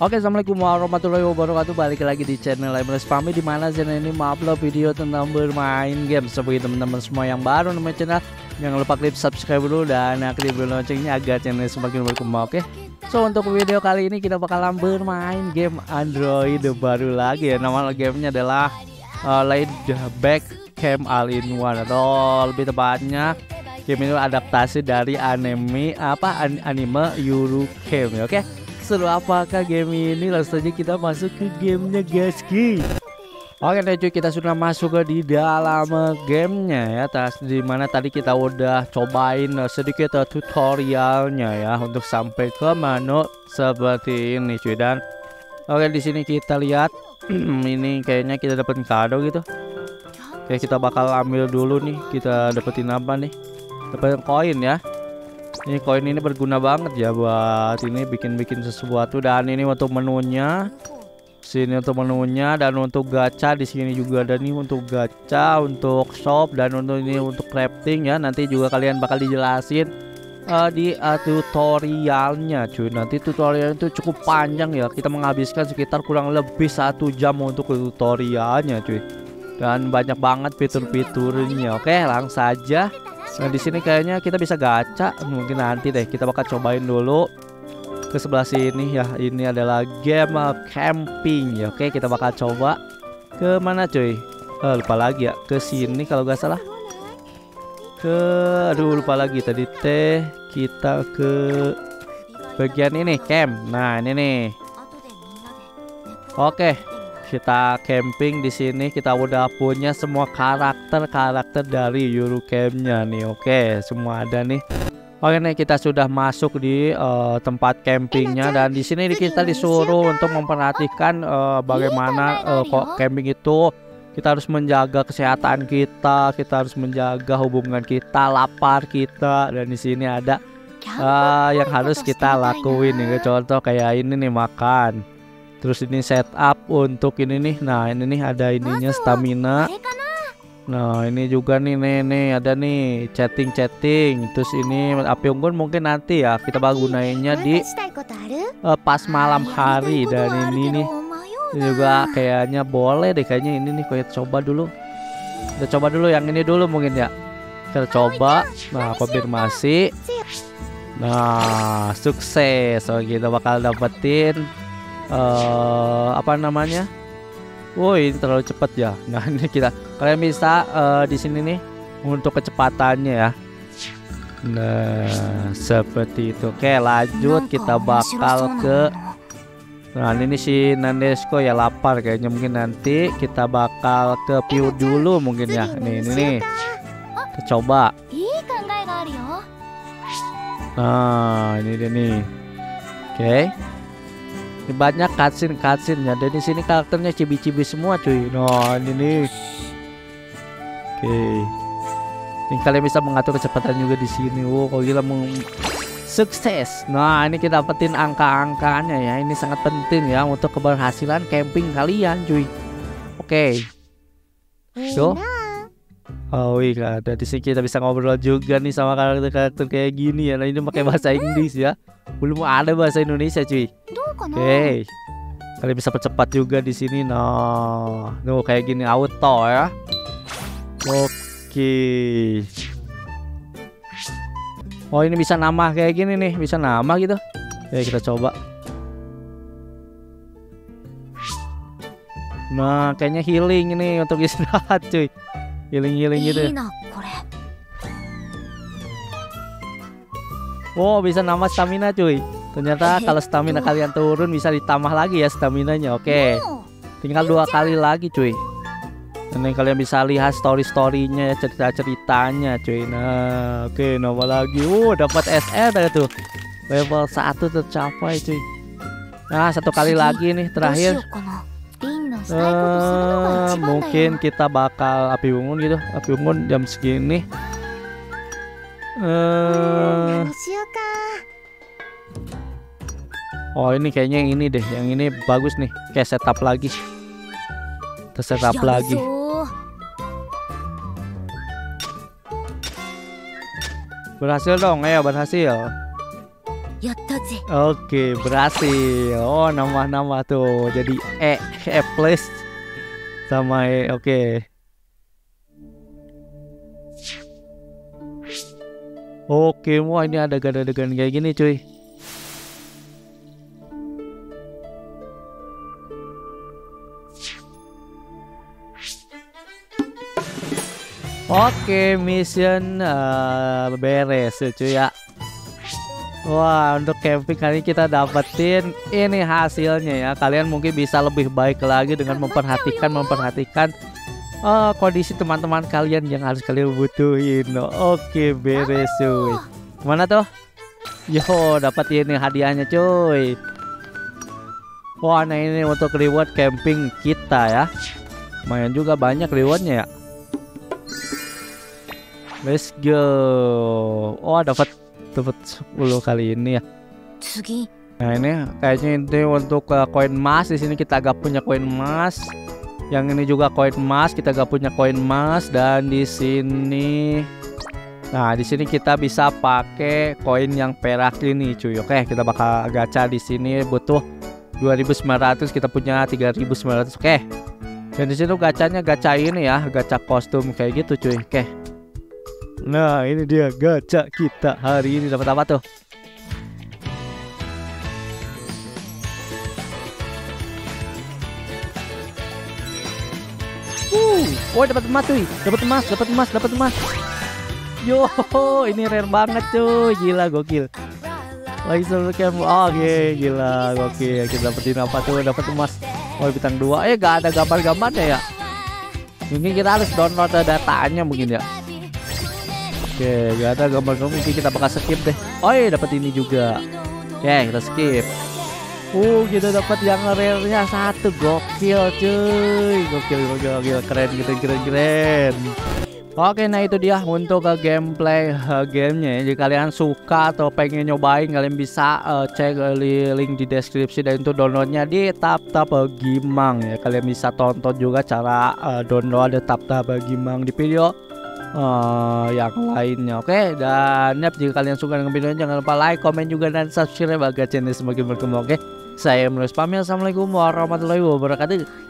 Oke assalamualaikum warahmatullahi wabarakatuh. Balik lagi di channel Library Pami Di mana channel ini mengupload video tentang bermain game Sebagai teman-teman semua yang baru nama channel Jangan lupa klik subscribe dulu dan aktifkan loncengnya Agar channel semakin berkembang oke? So untuk video kali ini kita bakalan bermain game Android baru lagi. Ya Nama gamenya adalah uh, Laid Back Camp All in One Atau lebih tepatnya game ini adaptasi dari anime apa anime Yuru Camp oke? Seru apakah game ini? Langsung saja kita masuk ke gamenya guys ki. Oke deh cuy kita sudah masuk ke di dalam gamenya ya tas di mana tadi kita udah cobain sedikit uh, tutorialnya ya untuk sampai ke menu seperti ini cuy. Dan oke di sini kita lihat ini kayaknya kita dapat kado gitu. Oke kita bakal ambil dulu nih. Kita dapetin apa nih? Dapetin koin ya ini koin ini berguna banget ya buat ini bikin-bikin sesuatu. Dan ini untuk menunya. Sini untuk menunya dan untuk gacha di sini juga ada nih untuk gacha untuk shop dan untuk ini untuk crafting ya. Nanti juga kalian bakal dijelasin uh, di uh, tutorialnya cuy. Nanti tutorial itu cukup panjang ya. Kita menghabiskan sekitar kurang lebih satu jam untuk tutorialnya cuy. Dan banyak banget fitur-fiturnya. Oke langsung saja Nah di sini kayaknya kita bisa gacha. Mungkin nanti deh kita bakal cobain dulu. Ke sebelah sini ya ini adalah game camping. Ya oke kita bakal coba. Ke mana cuy? Eh, lupa lagi ya ke sini kalau gak salah. Ke aduh lupa lagi. Tadi teh kita ke bagian ini camp. Nah ini nih. Oke kita camping di sini kita udah punya semua karakter-karakter dari Euro Campnya nih. Oke semua ada nih. Oke nih kita sudah masuk di uh, tempat campingnya. Dan di sini kita disuruh untuk memperhatikan uh, bagaimana uh, kok camping itu kita harus menjaga kesehatan kita, kita harus menjaga hubungan kita, lapar kita. Dan di sini ada uh, yang harus kita lakuin nih. contoh kayak ini nih makan. Terus ini setup untuk ini nih. Nah, ini nih ada ininya stamina. Nah, ini juga nih nih, nih ada nih chatting-chatting. Terus ini api unggun mungkin nanti ya kita bakal gunainnya di uh, pas malam hari dan ini nih ini juga kayaknya boleh deh kayaknya ini nih kita coba dulu. Kita coba dulu yang ini dulu mungkin ya. Kita coba. Nah, konfirmasi. Nah, sukses. So, kita bakal dapetin uh, apa namanya? Woi, ini terlalu cepat ya. Nah, ini kita kalian bisa uh, di sini nih untuk kecepatannya ya. Nah, seperti itu. Oke, lanjut kita bakal ke Nah, ini si Nandesco ya lapar kayaknya mungkin nanti kita bakal ke Piu dulu mungkin ya. Nih, ini nih. Kita coba. Nah, ini dia nih. Oke. Okay. Ini banyak cutscene cutscene ya. Dan di sini karakternya cibi-cibi semua cuy. Nah ini nih. Oke. Okay. Ini kalian bisa mengatur kecepatan juga di sini. Wow, kalau gila meng sukses. Nah ini kita dapetin angka-angkanya ya. Ini sangat penting ya untuk keberhasilan camping kalian cuy. Oke. Okay. So. Oh iya, ada di sini kita bisa ngobrol juga nih sama karakter-karakter kayak gini ya. Nah ini pakai bahasa Inggris ya. Belum ada bahasa Indonesia cuy. Oke. Okay. Kalian bisa percepat juga di sini. Nah, tuh kayak gini auto ya. Oke. Okay. Oh ini bisa nama kayak gini nih, bisa nama gitu. Oke kita coba. Nah kayaknya healing ini untuk istirahat cuy healing-healing gitu. Wow, bisa nama stamina cuy. Ternyata kalau stamina kalian turun bisa ditambah lagi ya staminanya. Oke. Tinggal dua kali lagi cuy. Dan kalian bisa lihat story-storynya, cerita-ceritanya cuy. Nah, oke, nama lagi. Oh, dapat SR dari tuh. Level 1 tercapai cuy. Nah, satu kali lagi nih terakhir. Uh, mungkin kita bakal api unggun gitu api unggun jam segini uh, oh ini kayaknya yang ini deh yang ini bagus nih kayak setup lagi kita setup lagi berhasil dong ayo berhasil Oke, berhasil. Oh, nama-nama tuh. Jadi E, E plus sama E. Oke. Oke, wah ini ada adegan kayak gini, cuy. Oke, mission uh, beres cuy ya. Wah, untuk camping kali ini kita dapetin ini hasilnya ya. Kalian mungkin bisa lebih baik lagi dengan memperhatikan memperhatikan uh, kondisi teman-teman kalian yang harus kalian butuhin. Oke, beres cuy. Mana tuh? Yo, dapat ini hadiahnya cuy. Wah, nah ini untuk reward camping kita ya. Lumayan juga banyak rewardnya ya. Let's go. Oh, dapat dapat 10 kali ini ya. Nah, ini kayaknya ini untuk uh, koin emas. Di sini kita agak punya koin emas. Yang ini juga koin emas, kita agak punya koin emas dan di sini Nah, di sini kita bisa pakai koin yang perak ini, cuy. Oke, kita bakal gacha di sini butuh 2900, kita punya 3900. Oke. Dan di sini gacanya gacha ini ya, gacha kostum kayak gitu, cuy. Oke. Nah ini dia gacha kita hari ini dapat apa tuh? Uh, oh dapat emas cuy, dapat emas, dapat emas, dapat emas. Yo, ini rare banget cuy, gila gokil. Lagi seru camp, oke okay, gila gokil. Kita dapetin apa tuh? Dapat emas. Oh bintang dua, eh gak ada gambar-gambarnya ya. Mungkin kita harus download datanya mungkin ya. Oke, gak ada gambar-gambar mungkin kita bakal skip deh. Oh iya dapat ini juga. Oke, kita skip. Uh, kita dapat yang rare-nya satu. Gokil, cuy. Gokil, gokil, gokil. Keren, keren, keren, keren. Oke, nah itu dia untuk uh, gameplay uh, gamenya. Jadi kalian suka atau pengen nyobain, kalian bisa uh, cek uh, link di deskripsi dan itu downloadnya di Tap-Tap uh, Gimang ya. Kalian bisa tonton juga cara uh, download Tap-Tap uh, Gimang di video uh, yang lainnya oke okay? dan yep, jika kalian suka dengan video ini jangan lupa like comment juga dan subscribe agar channel semakin berkembang oke okay? saya Mulus pamit assalamualaikum warahmatullahi wabarakatuh